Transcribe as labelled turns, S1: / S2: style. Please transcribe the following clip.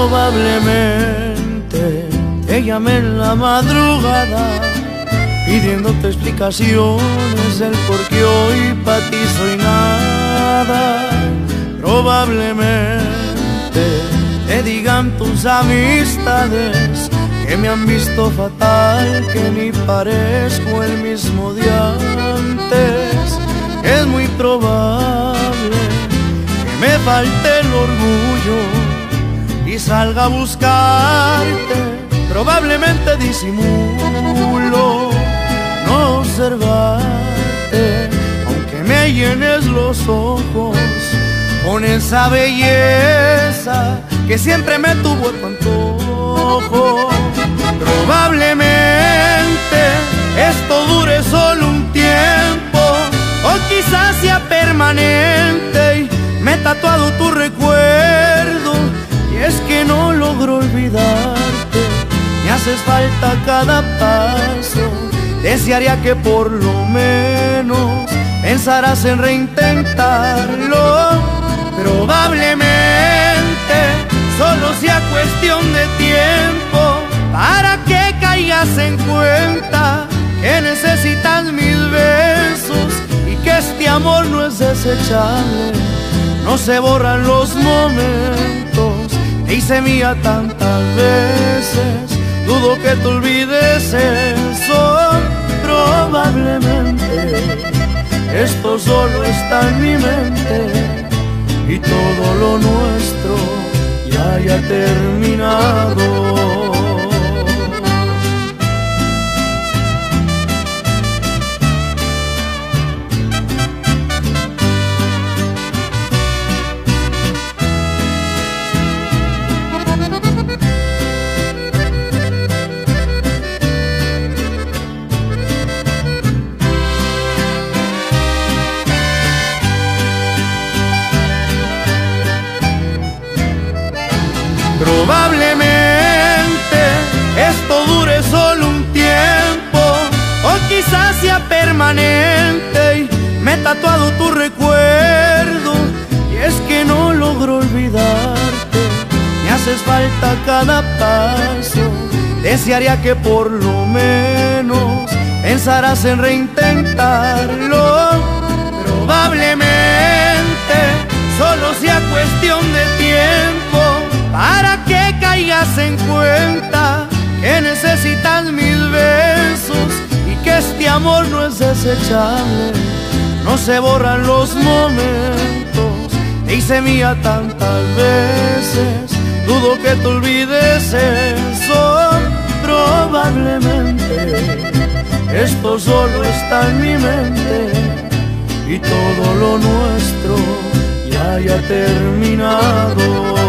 S1: Probablemente te llamé en la madrugada pidiéndote explicaciones del por qué hoy para ti soy nada. Probablemente te digan tus amistades que me han visto fatal, que ni parezco el mismo de antes. Es muy probable que me falte el orgullo salga a buscarte, probablemente disimulo no observarte, aunque me llenes los ojos con esa belleza que siempre me tuvo en antojo. Probablemente esto dure solo un tiempo, o quizás sea permanente y me he tatuado tu recuerdo logro olvidarte, me haces falta cada paso. Desearía que por lo menos pensarás en reintentarlo. Probablemente solo sea cuestión de tiempo para que caigas en cuenta que necesitas mis besos y que este amor no es desechable. No se borran los momentos hice mía tantas veces, dudo que te olvides eso, probablemente esto solo está en mi mente y todo lo nuestro ya haya terminado. Tatuado tu recuerdo y es que no logro olvidarte, me haces falta cada paso, desearía que por lo menos pensarás en reintentarlo, probablemente solo sea cuestión de tiempo para que caigas en cuenta que necesitas mis besos y que este amor no es desechable, se borran los momentos, te hice mía tantas veces, dudo que te olvides eso, probablemente esto solo está en mi mente. Y todo lo nuestro ya haya terminado.